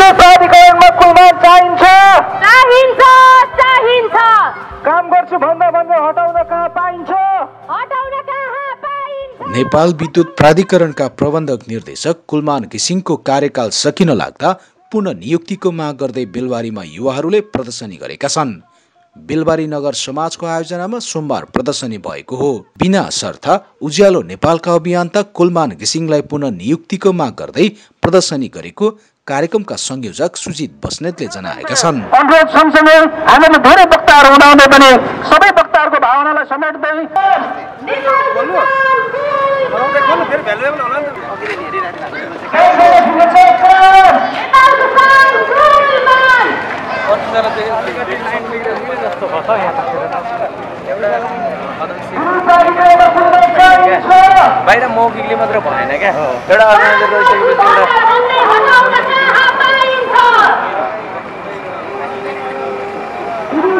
विद्युत प्राधिकरणमा कुलमान चाहिन्छ। चाहिन्छ चाहिन्छ। काम गर्छु भन्दा भन्दा हटाउन कहाँ पाइन्छ? हटाउन नेपाल विद्युत प्राधिकरणका प्रबन्धक निर्देशक कुलमान घिसिङको कार्यकाल सकिन लाग्दा पुनः नियुक्तिको माग गर्दै बेलबारीमा युवाहरूले प्रदर्शनी गरेका छन्। बेलबारी नगर समाजको आयोजनामा सोमबार प्रदर्शनी भएको हो। बिना शर्त उज्यालो नेपालका अभियन्ता कुलमान घिसिङलाई पुनः नियुक्तिको माग गर्दै प्रदर्शनी गरेको कार्यक्रमका संयोजक सुजित बस्नेतले जनाएका छन्। अनुरोध सँगसँगै हामीले धेरै वक्ताहरू पनि सबै वक्ताहरूको भावनालाई समेट्दै बाहिर मौखिकले मात्र भएन क्या। एउटा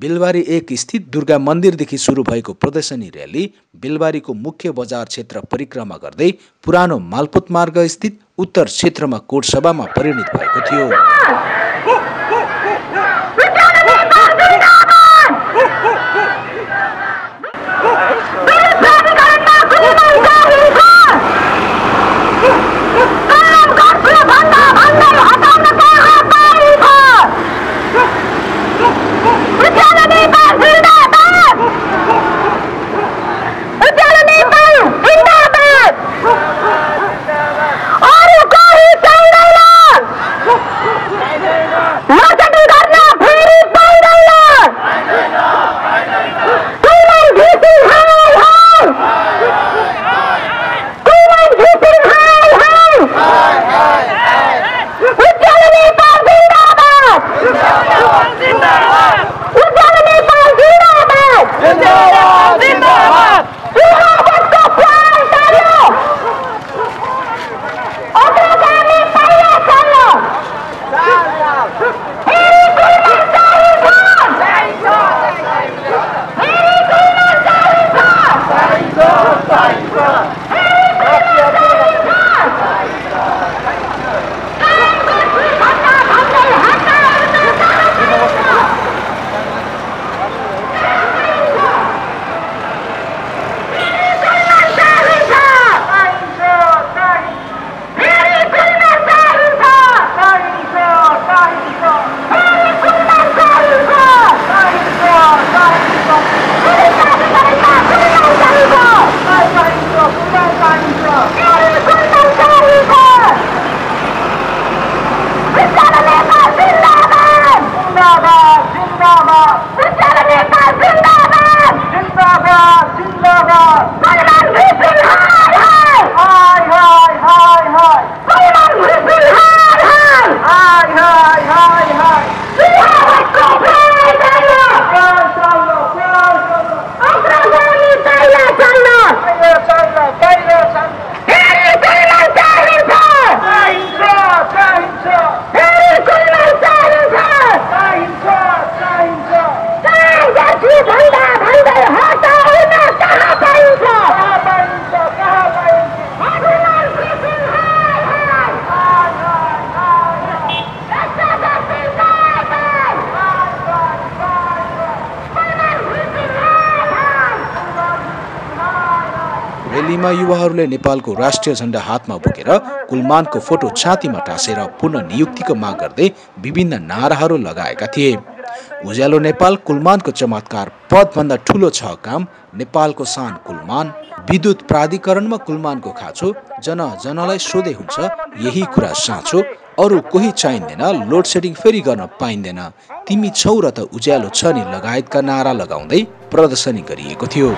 बेलबारी एक स्थित दुर्गा मन्दिरदेखि सुरु भएको प्रदर्शनी र्याली बेलबारीको मुख्य बजार क्षेत्र परिक्रमा गर्दै पुरानो मालपोत मार्ग स्थित उत्तर क्षेत्रमा कोटसभामा परिणत भएको थियो। Look out! زندہ زندہ र्यालीमा युवाहरूले नेपालको राष्ट्रिय झण्डा हातमा बोकेर कुलमानको फोटो छातीमा टाँसेर पुनः नियुक्तिको माग गर्दै विभिन्न नाराहरू लगाएका थिए। उज्यालो नेपाल कुलमानको चमत्कार पदभन्दा ठुलो छ काम नेपालको सान कुलमान विद्युत प्राधिकरणमा कुलमानको खाँचो जन जनलाई सोधे हुन्छ यही कुरा साँचो अरू कोही चाहिँदैन लोड सेडिङ फेरि गर्न पाइँदैन। तिमी छौ र त उज्यालो छ नि लगायतका नारा लगाउँदै प्रदर्शनी गरिएको थियो।